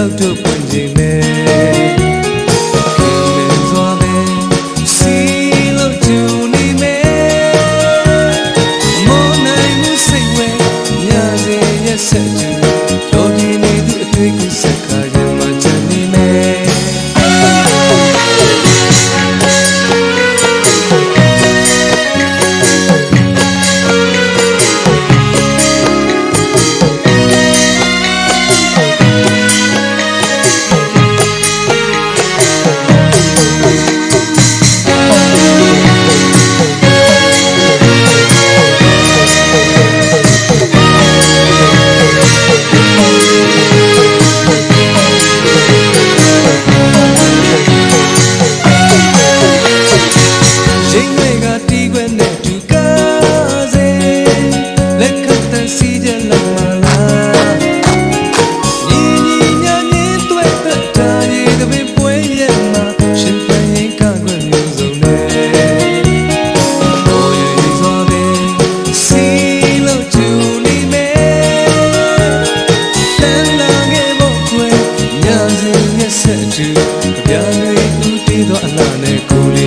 တောက်တို့ပွင့်ခြင်းနဲ့ဆက်ကြည့်တော်နေနေသူအတွေ့ကိုဆက် ပြန်၍ဦးတည်သောအလားနဲ့ကိုယ်